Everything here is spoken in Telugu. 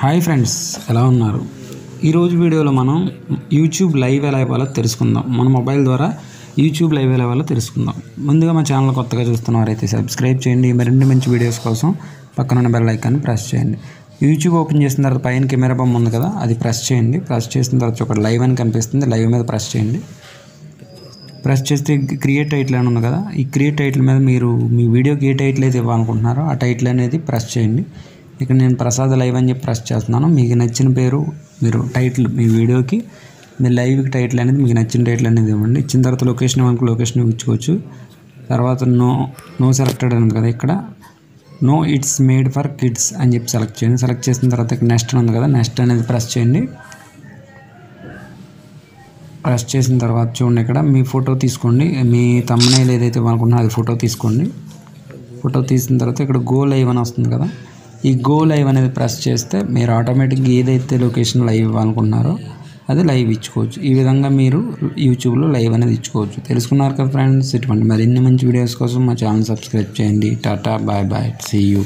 హాయ్ ఫ్రెండ్స్ ఎలా ఉన్నారు? ఈరోజు వీడియోలో మనం యూట్యూబ్ లైవ్ ఎలా ఇవ్వాలో తెలుసుకుందాం. మన మొబైల్ ద్వారా యూట్యూబ్ లైవ్ ఎలా ఇవ్వాలో తెలుసుకుందాం. ముందుగా మా ఛానల్ కొత్తగా చూస్తున్నవారైతే సబ్స్క్రైబ్ చేయండి. మరిన్ని మంచి వీడియోస్ కోసం పక్కన ఉన్న బెల్ ఐకాన్ని ప్రెస్ చేయండి. యూట్యూబ్ ఓపెన్ చేసిన తర్వాత పైన కెమెరా బొమ్మ ఉంది కదా అది ప్రెస్ చేయండి. ప్రెస్ చేసిన తర్వాత ఒక లైవ్ అని కనిపిస్తుంది. లైవ్ మీద ప్రెస్ చేయండి. ప్రెస్ చేస్తే క్రియేట్ టైటిల్ అని ఉంది కదా ఈ క్రియేట్ టైటిల్ మీద మీరు మీ వీడియోకి ఏ టైటిల్ అయితే ఇవ్వాలనుకుంటున్నారో ఆ టైటిల్ అనేది ప్రెస్ చేయండి. ఇక్కడ నేను ప్రసాద్ లైవ్ అని చెప్పి ప్రెస్ చేస్తున్నాను. మీకు నచ్చిన పేరు మీరు టైటిల్ మీ వీడియోకి మీ లైవ్కి టైటిల్ అనేది మీకు నచ్చిన టైటిల్ అనేది ఇవ్వండి. ఇచ్చిన తర్వాత లొకేషన్ ఇవ్వడానికి లొకేషన్ ఇచ్చుకోవచ్చు. తర్వాత నో నో సెలెక్టెడ్ అని ఉంది కదా ఇక్కడ. No it's made for kids అని చెప్పి సెలెక్ట్ చేయండి. సెలెక్ట్ చేసిన తర్వాత ఇక్కడ నెక్స్ట్ ఉంది కదా నెక్స్ట్ అనేది ప్రెస్ చేయండి. ప్రెస్ చేసిన తర్వాత చూడండి ఇక్కడ మీ ఫోటో తీసుకోండి. మీ తమ్మనేలు ఏదైతే అనుకుంటున్నా అది ఫోటో తీసుకోండి. ఫోటో తీసిన తర్వాత ఇక్కడ గో లైవ్ అని వస్తుంది కదా. ఈ గో లైవ్ అనేది ప్రెస్ చేస్తే మీరు ఆటోమేటిక్గా ఏదైతే లొకేషన్ లైవ్ ఇవ్వాలనుకుంటున్నారో అది లైవ్ ఇచ్చుకోవచ్చు. ఈ విధంగా మీరు యూట్యూబ్లో లైవ్ అనేది ఇచ్చుకోవచ్చు. తెలుసుకున్నారు కదా ఫ్రెండ్స్ ఇటువంటి మరిన్ని మంచి వీడియోస్ కోసం మా ఛానల్ సబ్స్క్రైబ్ చేయండి. Tata bye bye. See you